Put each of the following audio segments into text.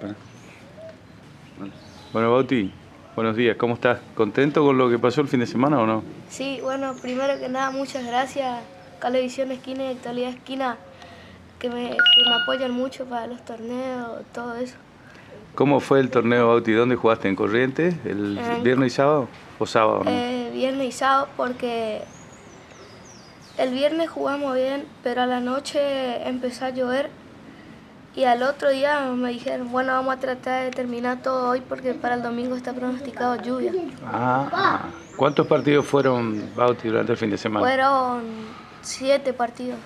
Para. Vale. Bueno, Bauti, buenos días. ¿Cómo estás? ¿Contento con lo que pasó el fin de semana o no? Sí, bueno, primero que nada, muchas gracias Calevisión Esquina y Actualidad Esquina, que me, que me apoyan mucho para los torneos, todo eso. ¿Cómo fue el torneo, Bauti? ¿Dónde jugaste? ¿En Corrientes? ¿El En- viernes y sábado? ¿O sábado? no? Eh, viernes y sábado porque el viernes jugamos bien, pero a la noche empezó a llover y al otro día me dijeron, bueno, vamos a tratar de terminar todo hoy porque para el domingo está pronosticado lluvia. Ah, ¿cuántos partidos fueron, Bauti, durante el fin de semana? Fueron siete partidos.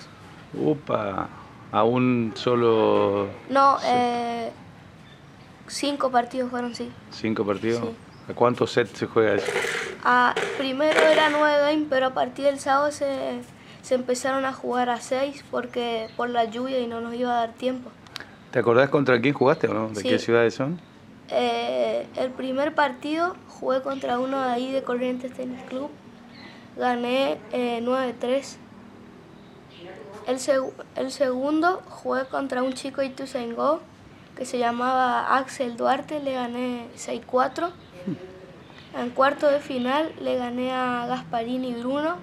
Upa, a un solo No, eh, cinco partidos fueron, sí. cinco partidos. Sí. ¿A cuántos sets se juega eso? Ah, primero era nueve games, pero a partir del sábado se, se empezaron a jugar a seis porque por la lluvia y no nos iba a dar tiempo. ¿Te acordás contra quién jugaste o no? ¿De Sí. qué ciudades son? Eh, el primer partido jugué contra uno de ahí de Corrientes Tennis Club. Gané eh, 9-3. El, seg- el segundo jugué contra un chico de Ituzaingó que se llamaba Axel Duarte. Le gané 6-4. En cuarto de final le gané a Gasparini Bruno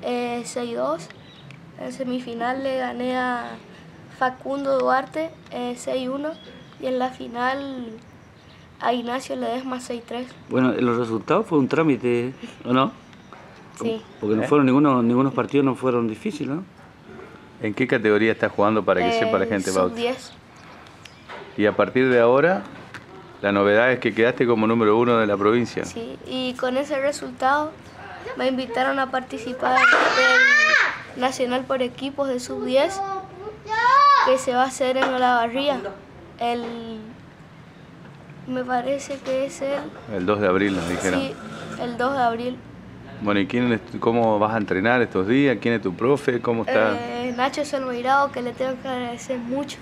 eh, 6-2. En semifinal le gané a Facundo Duarte eh, 6-1. Y en la final a Ignacio Ledesma 6-3. Bueno, los resultados fue un trámite, ¿o no? Sí. Porque no ¿Eh? fueron ninguno, ningunos partidos no fueron difíciles, ¿no? ¿En qué categoría estás jugando para que sepa la Eh, gente, sub Bauti? 10. Y a partir de ahora, la novedad es que quedaste como número uno de la provincia. Sí, y con ese resultado me invitaron a participar del Nacional por Equipos de Sub 10 que se va a hacer en Olavarría. El, me parece que es el, El 2 de abril nos dijeron. sí, el 2 de abril. Bueno, ¿y quién es cómo vas a entrenar estos días? ¿Quién es tu profe? ¿Cómo está? Eh, Nacho Solmeirado, que le tengo que agradecer mucho.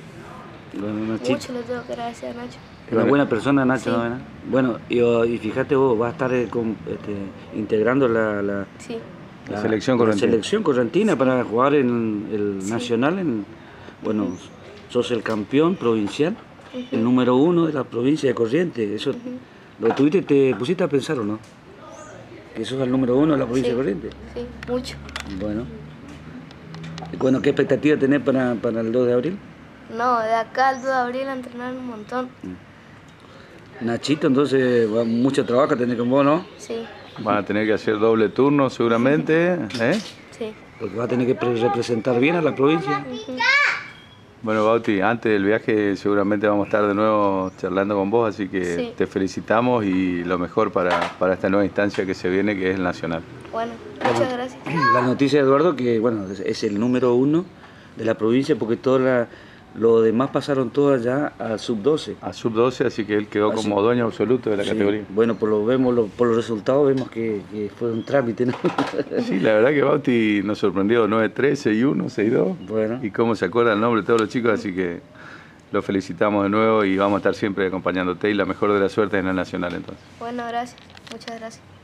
Bueno. Mucho le tengo que agradecer a Nacho. Una buena persona, Nacho, Sí. ¿no? Bueno, y, oh, y fíjate vos, vas a estar eh, con- este, integrando la, la, Sí, La selección correntina. selección correntina para jugar en el Sí. nacional. En, bueno, sos el campeón provincial, el número uno de la provincia de Corrientes. Eso, ¿Lo tuviste, te pusiste a pensar o no? Que sos el número uno de la provincia Sí. de Corrientes. sí, mucho. Bueno. Y Bueno, ¿qué expectativa tenés para, para el 2 de abril? No, de acá al 2 de abril a entrenar un montón. Nachito, entonces va- mucho trabajo tenés con vos, ¿no? Sí, Van a tener que hacer doble turno seguramente. ¿eh? sí. Porque vas a tener que pre- representar bien a la provincia. Bueno, Bauti, antes del viaje seguramente vamos a estar de nuevo charlando con vos, así que Sí. te felicitamos y lo mejor para, para esta nueva instancia que se viene, que es el Nacional. Bueno, muchas gracias. La noticia de Eduardo que, bueno, es, el número uno de la provincia porque todos la- los demás pasaron todas ya al sub-12. A sub-12, así que él quedó Así. como dueño absoluto de la Sí, categoría. Bueno, por lo, vemos, lo- por los resultados vemos que, que fue un trámite, ¿no? Sí, la verdad que Bauti nos sorprendió 9-3, 6-1, 6-2. Bueno. Y cómo se acuerda el nombre de todos los chicos, así que lo felicitamos de nuevo y vamos a estar siempre acompañándote y la mejor de la suerte en el Nacional entonces. Bueno, gracias. Muchas gracias.